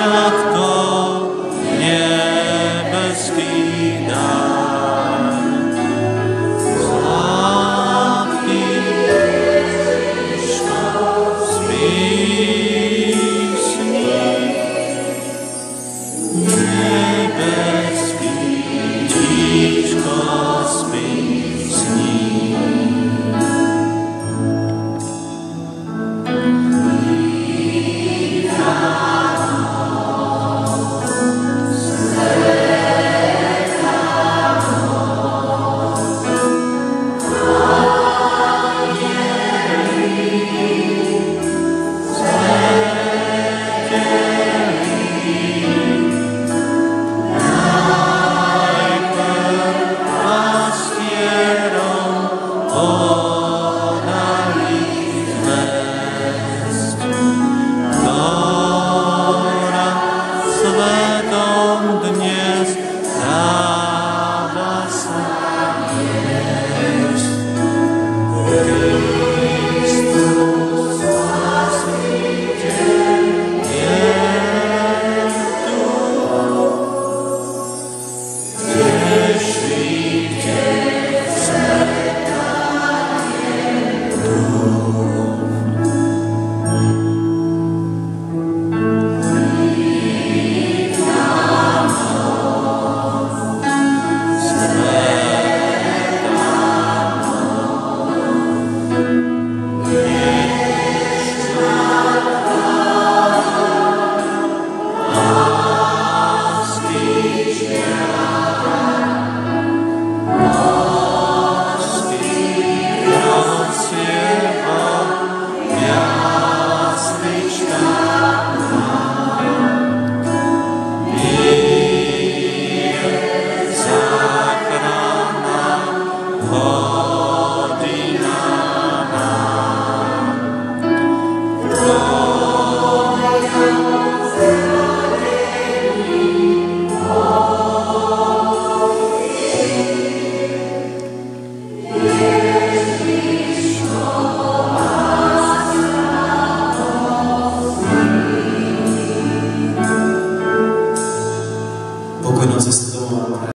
Krishna